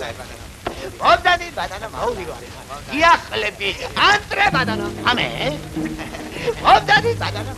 ოდანი ბატონო მაული ვარ. იახლები. ანტრე ბატონო. ამე. ოდანი ბატონო.